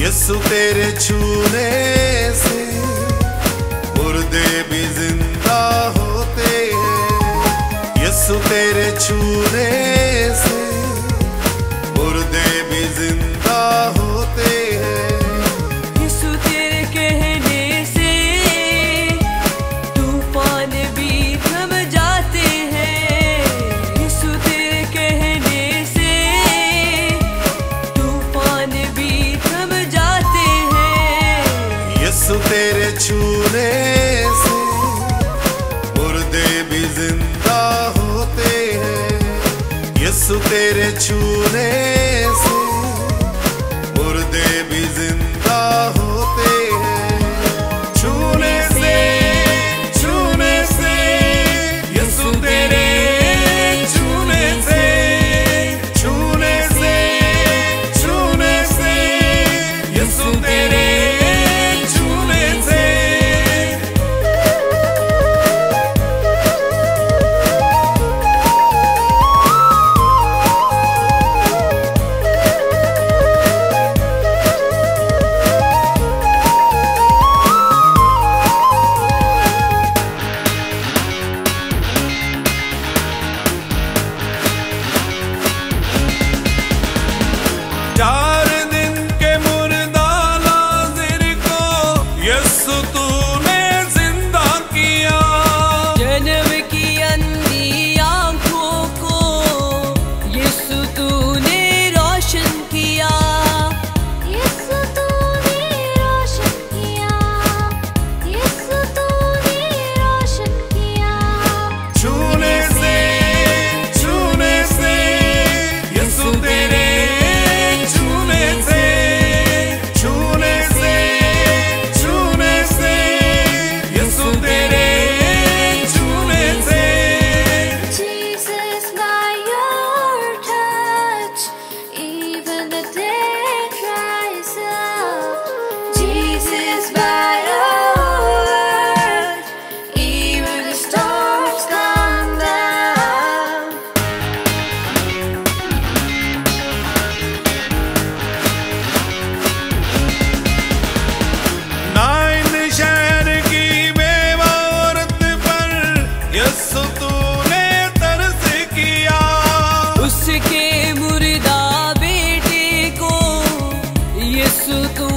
यीशु तेरे छूने से मुर्दे भी ज़िंदा होते हैं। यसु तेरे छूने से छूने से मुर्दे भी ज़िंदा होते हैं। यीशु तेरे छूने isso.